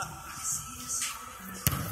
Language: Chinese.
啊。